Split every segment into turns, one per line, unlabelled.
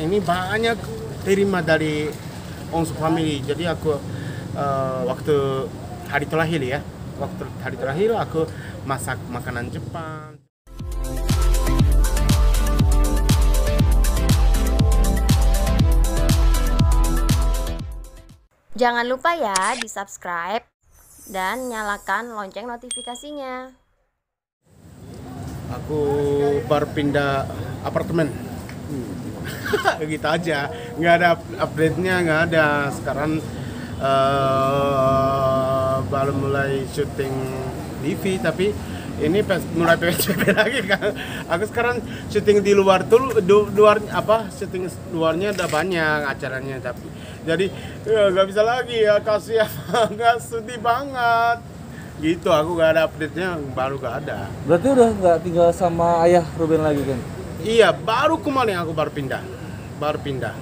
ini banyak terima dari Onsu Family. Jadi aku uh, waktu hari terakhir ya, waktu hari terakhir aku masak makanan Jepang.
Jangan lupa ya di subscribe dan nyalakan lonceng notifikasinya.
Aku baru pindah apartemen. Hmm. gitu aja, nggak ada update-nya, nggak ada. Sekarang uh, baru mulai syuting TV, tapi ini pas mulai PSBB lagi kan. Aku sekarang syuting di luar tuh, luar apa? Syuting luarnya udah banyak acaranya, tapi jadi ya nggak bisa lagi ya kasih nggak sedih banget gitu aku gak ada update nya baru gak ada
berarti udah nggak tinggal sama ayah Ruben lagi kan
iya baru kemarin aku baru pindah. Baru pindah.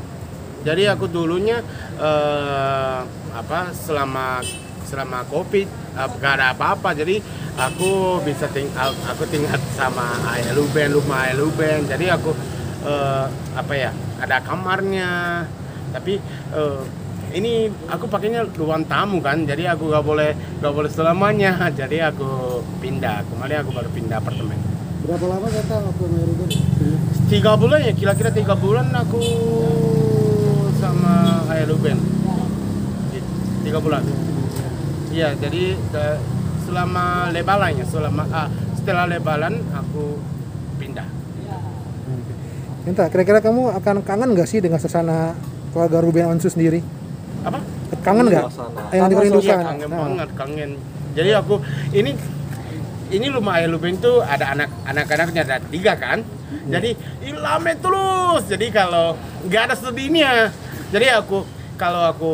Jadi aku dulunya uh, apa selama selama covid uh, gak ada apa-apa. Jadi aku bisa tinggal aku tinggal sama ayah Ruben rumah ayah Ruben. Jadi aku uh, apa ya ada kamarnya. Tapi uh, ini aku pakainya ruang tamu kan jadi aku gak boleh gak boleh selamanya. Jadi aku pindah. Kemarin aku baru pindah apartemen
berapa lama kata waktu Ruben
tiga bulan ya kira-kira tiga bulan aku sama ayah Ruben tiga bulan iya jadi selama lebaran ya selama ah, setelah lebaran aku pindah
Entah, kira-kira kamu akan kangen gak sih dengan suasana keluarga Ruben Onsu sendiri?
Apa?
Kangen nggak? Yang dirindukan.
Iya, kangen nah. banget, kangen. Jadi aku ini ini rumah ayah Ruben itu ada anak anak-anaknya ada tiga kan. Hmm. Jadi lame terus. Jadi kalau nggak ada sedihnya. Jadi aku kalau aku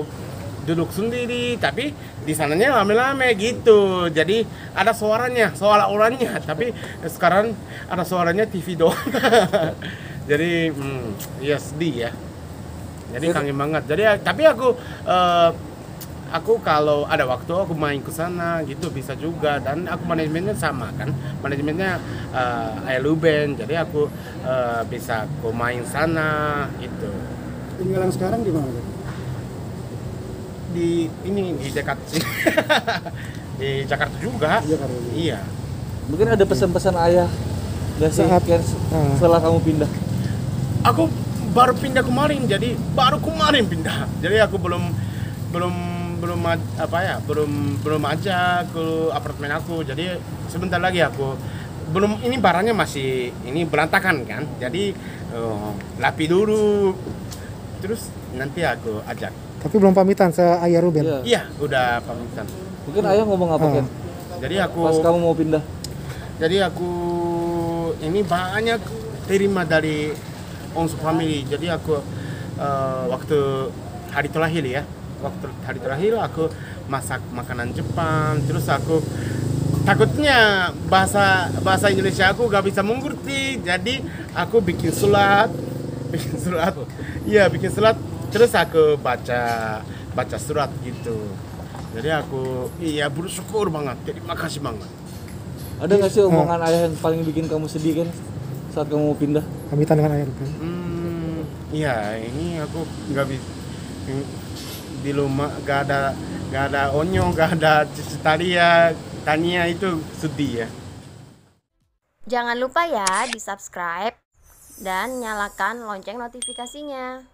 duduk sendiri tapi di sananya lame-lame gitu jadi ada suaranya suara orangnya tapi sekarang ada suaranya TV doang jadi hmm, ya sedih ya jadi kangen banget jadi tapi aku uh, aku kalau ada waktu aku main ke sana gitu bisa juga. Dan aku manajemennya sama kan? Manajemennya uh, Ayah Luben jadi aku uh, bisa aku main sana gitu.
Tinggal yang sekarang di mana?
Di ini di dekat sini di Jakarta juga.
Jakarta.
iya.
Mungkin ada pesan-pesan ayah. Gak sih Saat, uh. setelah kamu pindah.
Aku baru pindah kemarin jadi baru kemarin pindah. Jadi aku belum belum belum apa ya belum belum aja ke apartemen aku. Jadi sebentar lagi aku belum ini barangnya masih ini berantakan kan? Jadi uh, lapi dulu. Terus nanti aku ajak.
Tapi belum pamitan se ayah Ruben?
Iya, iya udah pamitan.
Mungkin ayah ngomong apa kan
jadi aku
pas kamu mau pindah.
Jadi aku ini banyak terima dari Onsu Family. Jadi aku uh, waktu hari terakhir ya, waktu hari terakhir aku masak makanan Jepang. Terus aku takutnya bahasa bahasa Indonesia aku gak bisa mengerti. Jadi aku bikin surat, bikin surat. Iya, bikin surat. Terus aku baca baca surat gitu. Jadi aku iya bersyukur banget. Terima kasih banget.
Ada nggak sih omongan ayah yang paling bikin kamu sedih kan? saat kamu mau pindah?
Pamitan dengan ayah kan?
Hmm, iya, ini aku nggak bisa di rumah gak ada gak ada onyo, gak ada Talia, Tania itu sedih ya.
Jangan lupa ya di subscribe dan nyalakan lonceng notifikasinya.